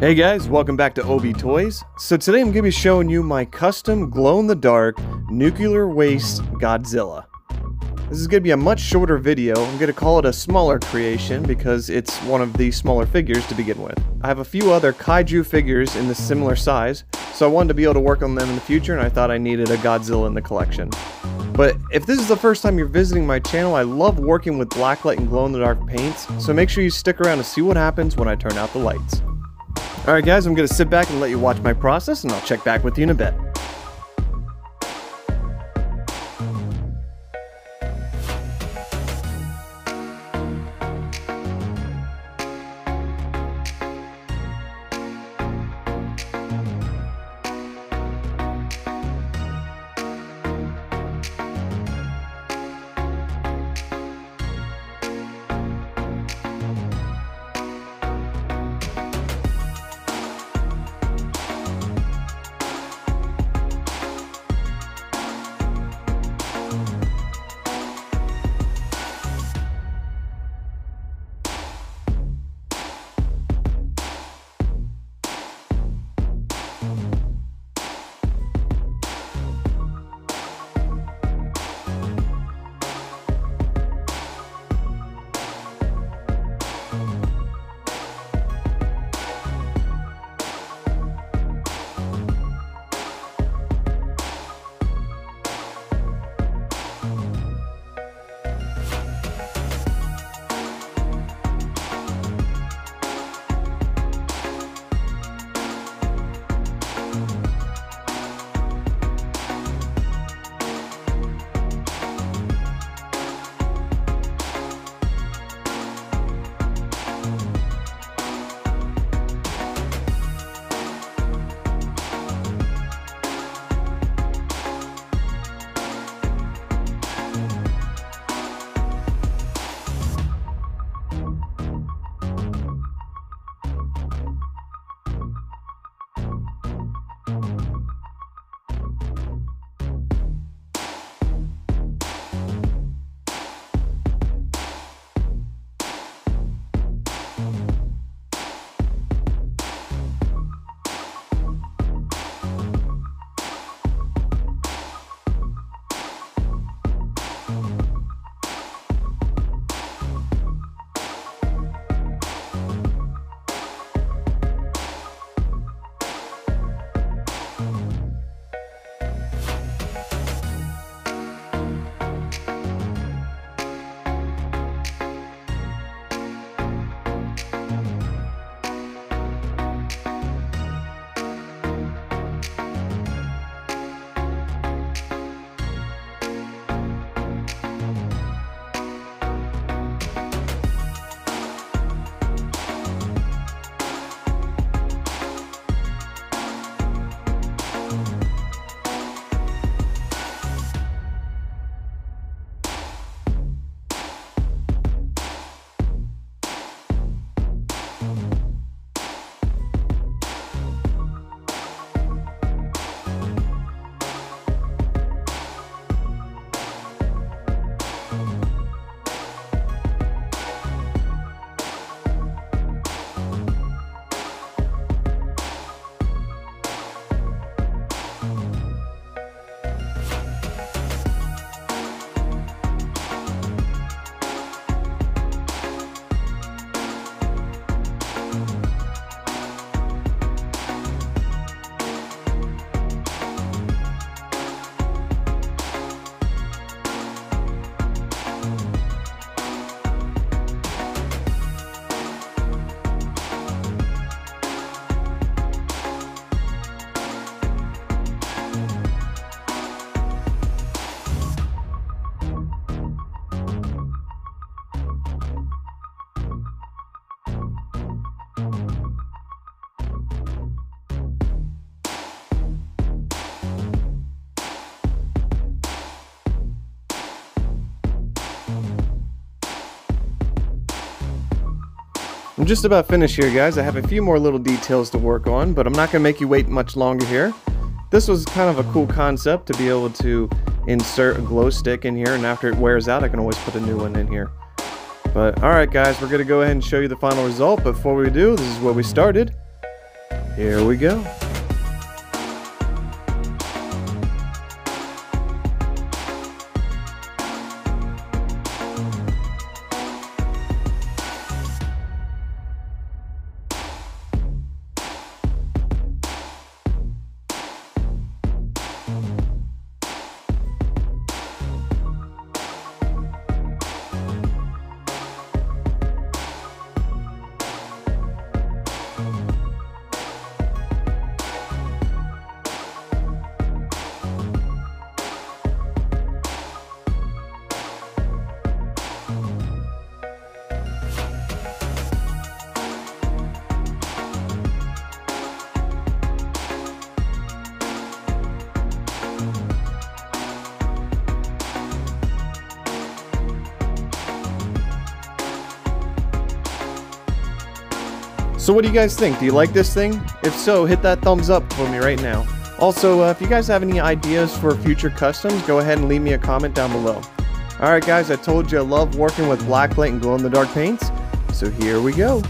Hey guys, welcome back to OB Toys. So today I'm going to be showing you my custom glow-in-the-dark nuclear waste Godzilla. This is going to be a much shorter video. I'm going to call it a smaller creation because it's one of the smaller figures to begin with. I have a few other kaiju figures in this similar size, so I wanted to be able to work on them in the future and I thought I needed a Godzilla in the collection. But if this is the first time you're visiting my channel, I love working with blacklight and glow-in-the-dark paints, so make sure you stick around to see what happens when I turn out the lights. Alright guys, I'm going to sit back and let you watch my process and I'll check back with you in a bit. I'm just about finished here, guys. I have a few more little details to work on, but I'm not going to make you wait much longer here. This was kind of a cool concept to be able to insert a glow stick in here, and after it wears out, I can always put a new one in here. But alright guys, we're going to go ahead and show you the final result. Before we do, this is where we started. Here we go. So what do you guys think? Do you like this thing? If so, hit that thumbs up for me right now. Also, uh, if you guys have any ideas for future customs, go ahead and leave me a comment down below. Alright guys, I told you I love working with blacklight and glow-in-the-dark paints, so here we go.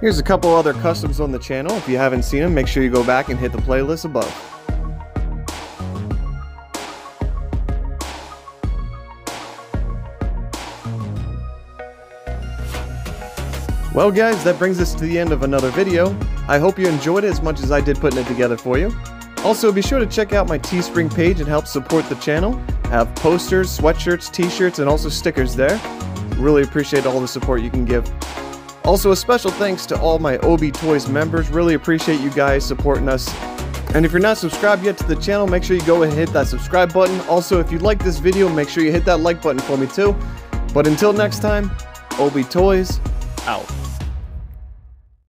Here's a couple other customs on the channel. If you haven't seen them, make sure you go back and hit the playlist above. Well guys, that brings us to the end of another video. I hope you enjoyed it as much as I did putting it together for you. Also, be sure to check out my Teespring page and help support the channel. I have posters, sweatshirts, t-shirts, and also stickers there. Really appreciate all the support you can give. Also, a special thanks to all my OB Toys members. Really appreciate you guys supporting us. And if you're not subscribed yet to the channel, make sure you go and hit that subscribe button. Also, if you like this video, make sure you hit that like button for me too. But until next time, OB Toys, out.